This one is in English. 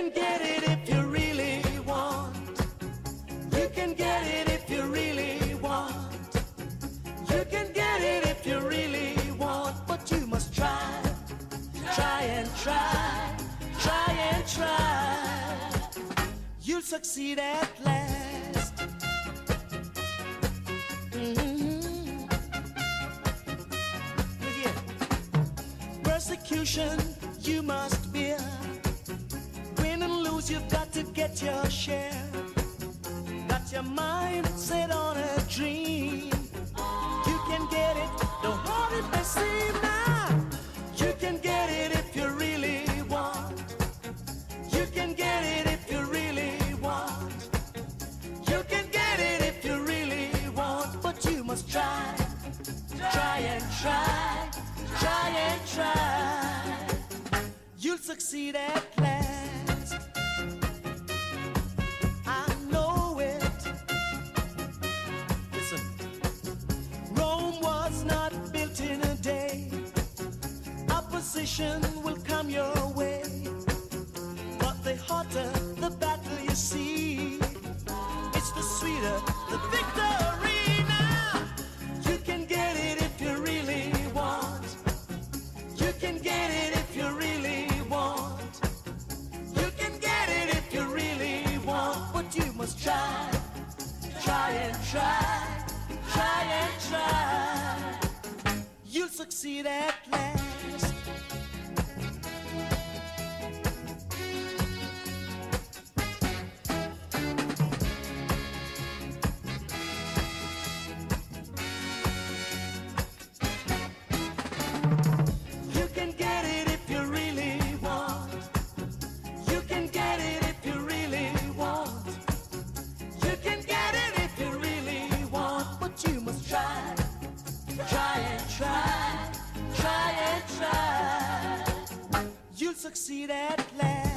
can get it if you really want. You can get it if you really want. You can get it if you really want, but you must try, try and try, try and try. You'll succeed at last. Mhm. Yeah. Persecution you must bear. You've got to get your share. Got your mind set on a dream. You can get it, don't hold it may seem now. You can get it if you really want. You can get it if you really want. You can get it if you really want, but you must try, try and try, try and try. You'll succeed at last. Will come your way. But the hotter the battle you see, it's the sweeter the victory now. You can get it if you really want. You can get it if you really want. You can get it if you really want, but you must try, try and try, try and try. You'll succeed at last. Get it if you really want. You can get it if you really want. You can get it if you really want, but you must try, try and try, try and try. You'll succeed at last.